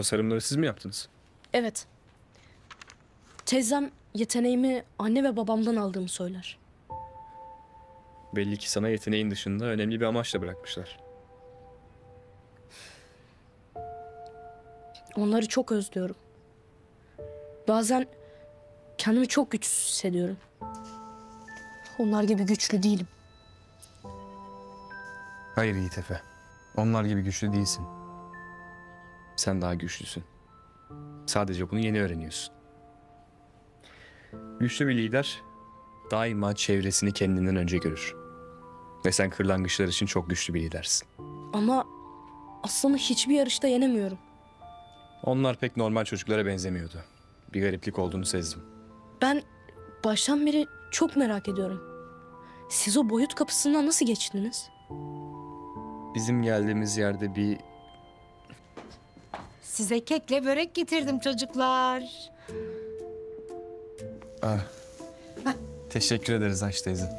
tasarımları siz mi yaptınız? Evet. Teyzem yeteneğimi anne ve babamdan aldığımı söyler. Belli ki sana yeteneğin dışında önemli bir amaçla bırakmışlar. Onları çok özlüyorum. Bazen kendimi çok güçsüz hissediyorum. Onlar gibi güçlü değilim. Hayır Yiğit Efe. Onlar gibi güçlü değilsin. Sen daha güçlüsün. Sadece bunu yeni öğreniyorsun. Güçlü bir lider daima çevresini kendinden önce görür. Ve sen kırlangıçlar için çok güçlü bir lidersin. Ama aslanı hiçbir yarışta yenemiyorum. Onlar pek normal çocuklara benzemiyordu. Bir gariplik olduğunu sezdim. Ben baştan beri çok merak ediyorum. Siz o boyut kapısından nasıl geçtiniz? Bizim geldiğimiz yerde bir Size kekle börek getirdim çocuklar. Teşekkür ederiz Ayşe teyze.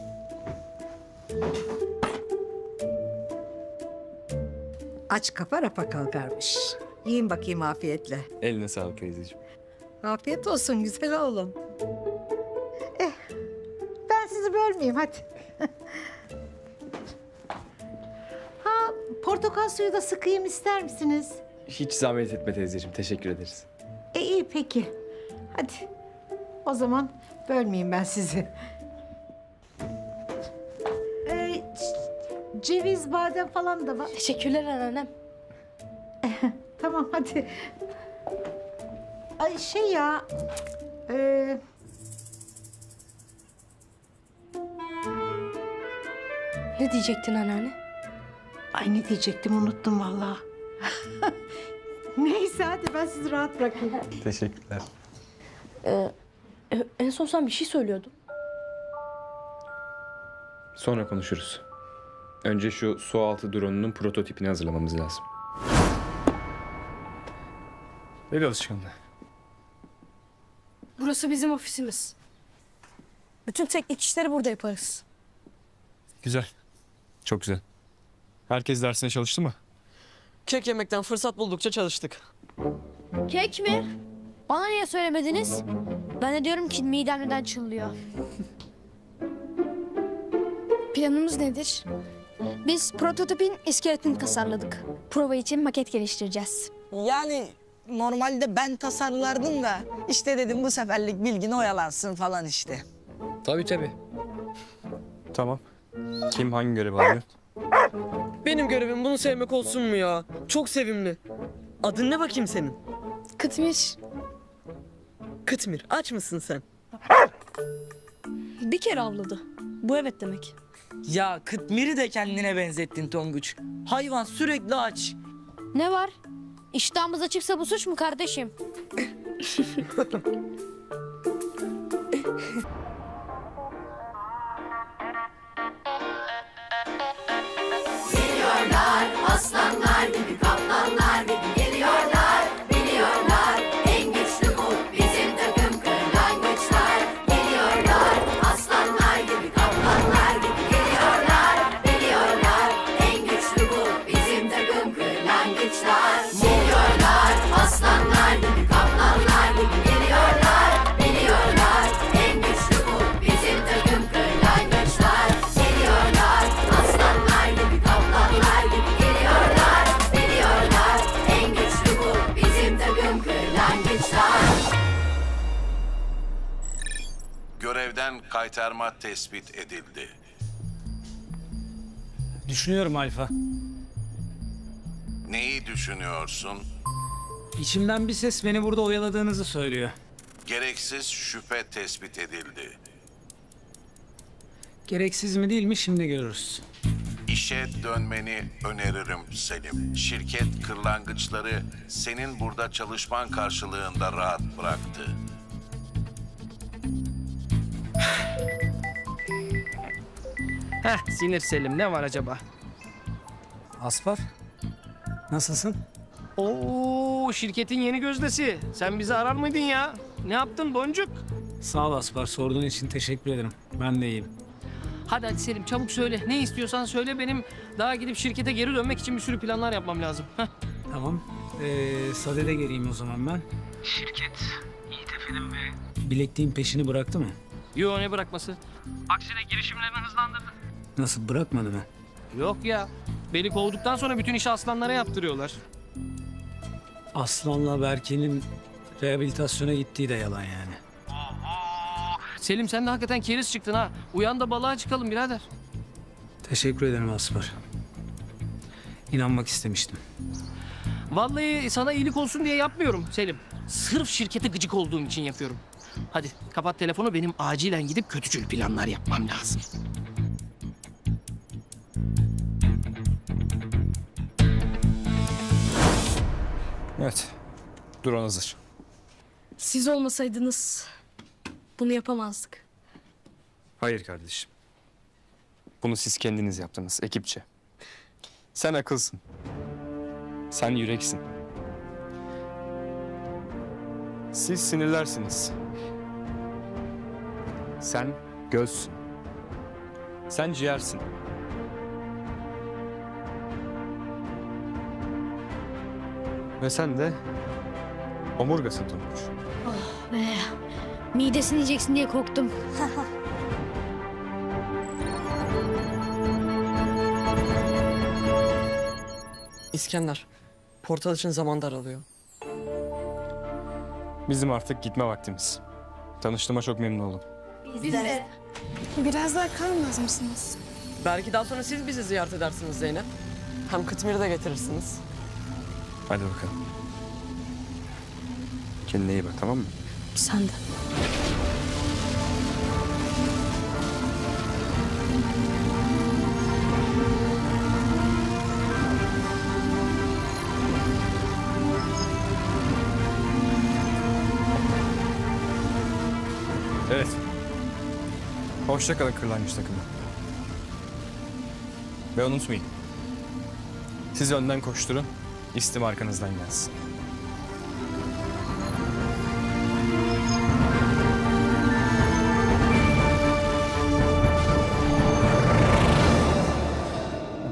Aç kafa rafa kalkarmış. Yiyin bakayım afiyetle. Eline sağlık teyzeciğim. Afiyet olsun güzel oğlum. Eh, ben sizi bölmeyeyim hadi. ha, portakal suyu da sıkayım ister misiniz? Hiç zahmet etme teyzeciğim. Teşekkür ederiz. E iyi peki. Hadi. O zaman bölmeyeyim ben sizi. Ee, ceviz, badem falan da var. Teşekkürler anneannem. Tamam hadi. Ay şey ya. E, Ne diyecektin anneanne? ay ne diyecektim unuttum vallahi. Neyse hadi ben sizi rahat bırakayım. Teşekkürler. E, en son sen bir şey söylüyordun. Sonra konuşuruz. Önce şu su altı drone'unun prototipini hazırlamamız lazım. El alışkanlığı. Burası bizim ofisimiz. Bütün teknik işleri burada yaparız. Güzel. Çok güzel. Herkes dersine çalıştı mı? Kek yemekten fırsat buldukça çalıştık. Kek mi? Bana niye söylemediniz? Ben de diyorum ki midem neden çınlıyor. Planımız nedir? Biz prototipin iskeletini tasarladık. Prova için maket geliştireceğiz. Yani normalde ben tasarlardım da işte dedim bu seferlik bilgin oyalansın falan işte. Tabii tabii. Tamam. Kim hangi görevi alıyor? Benim görevim bunu sevmek olsun mu ya? Çok sevimli. Adın ne bakayım senin? Kıtmış. Kıtmir. Aç mısın sen? Bir kere avladı. Bu evet demek. Ya Kıtmir'i de kendine benzettin Tonguç. Hayvan sürekli aç. Ne var? İştahımız açıksa bu suç mu kardeşim? Görevden kaytarma tespit edildi. Düşünüyorum Alfa. Neyi düşünüyorsun? İçimden bir ses beni burada oyaladığınızı söylüyor. Gereksiz şüphe tespit edildi. Gereksiz mi değil mi şimdi görürüz. İşe dönmeni öneririm Selim. Şirket kırlangıçları senin burada çalışman karşılığında rahat bıraktı. Heh sinir Selim ne var acaba? Aspar, nasılsın? Oo şirketin yeni gözdesi. Sen bizi arar mıydın ya? Ne yaptın boncuk? Sağ ol Aspar, sorduğun için teşekkür ederim. Ben de iyiyim. Hadi hadi Selim çabuk söyle. Ne istiyorsan söyle benim daha gidip şirkete geri dönmek için bir sürü planlar yapmam lazım. Heh. Tamam. Ee, Sade'de geleyim o zaman ben. Şirket Yiğit Efe'nin ve bilekliğin peşini bıraktı mı? Yo ne bırakması? Aksine girişimlerini hızlandırdı. Nasıl bırakmadı mı? Yok ya. Beni kovduktan sonra bütün işi aslanlara yaptırıyorlar. Aslan'la Berke'nin rehabilitasyona gittiği de yalan yani. Selim sen de hakikaten keriz çıktın ha. Uyan da balığa çıkalım birader. Teşekkür ederim Aspar. İnanmak istemiştim. Vallahi sana iyilik olsun diye yapmıyorum Selim. Sırf şirkete gıcık olduğum için yapıyorum. Hadi kapat telefonu benim acilen gidip kötücül planlar yapmam lazım. Evet. Duran hazır. Siz olmasaydınız bunu yapamazdık. Hayır kardeşim. Bunu siz kendiniz yaptınız ekipçe. Sen akılsın. Sen yüreksin. Siz sinirlersiniz. Sen gözsün. Sen ciğersin. Ve sen de omurgasın Tonguç. Be. Midesini yiyeceksin diye korktum. İskender. Portal için zaman daralıyor. Bizim artık gitme vaktimiz. Tanıştığıma çok memnun oldum. Biraz daha kalmaz mısınız? Belki daha sonra siz bizi ziyaret edersiniz Zeynep. Hem Kıtmir'i de getirirsiniz. Hadi bakalım. Kendine iyi bak tamam mı? Sen de. Evet. Hoşça kalın kırlangıç takımı. Ve unutmayın. Siz önden koşturun. İstim arkanızdan gelsin.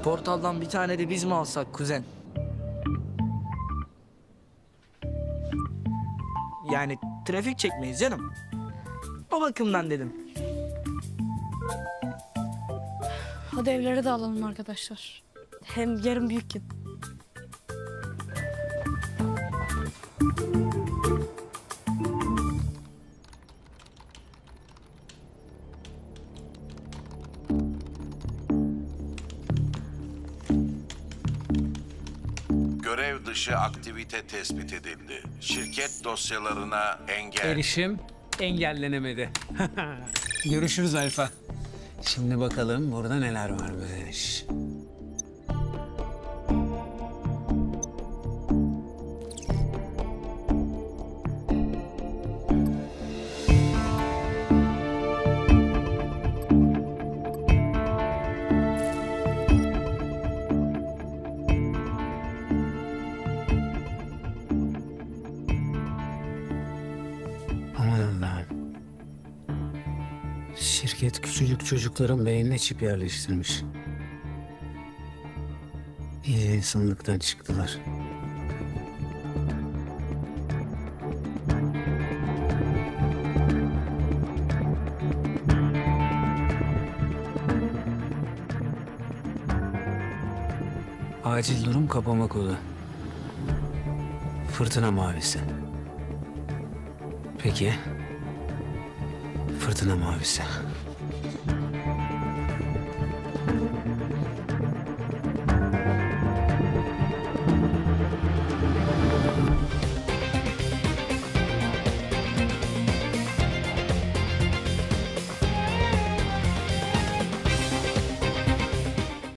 Portaldan bir tane de biz mi alsak kuzen? Yani trafik çekmeyiz canım. O bakımdan dedim. Hadi evlere de alalım arkadaşlar. Hem yarın büyük gün. Görev dışı aktivite tespit edildi. Şirket dosyalarına engel. Erişim engellenemedi. Görüşürüz Alfa. Şimdi bakalım burada neler varmış. Aman Şirket küçücük çocukların beynine çip yerleştirmiş. İyi insanlıktan çıktılar. Acil durum kapama kodu. Fırtına mavisi. Peki. Fırtına mavisi.